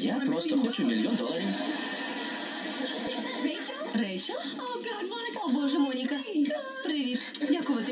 Я просто хочу мільйон доларів. Рейчел? О, Боже, Моніка. Привіт. Дякувати.